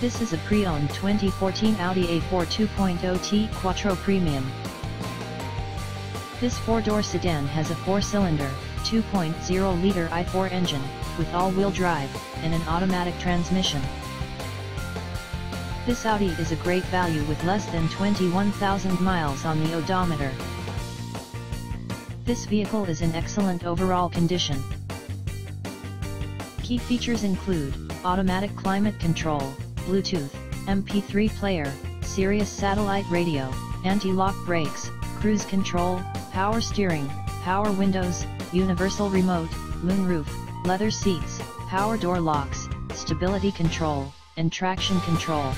This is a pre-owned 2014 Audi A4 2.0T Quattro Premium. This four-door sedan has a four-cylinder, 2.0-liter i4 engine, with all-wheel drive, and an automatic transmission. This Audi is a great value with less than 21,000 miles on the odometer. This vehicle is in excellent overall condition. Key features include, automatic climate control, Bluetooth, MP3 player, Sirius satellite radio, anti-lock brakes, cruise control, power steering, power windows, universal remote, moonroof, leather seats, power door locks, stability control, and traction control.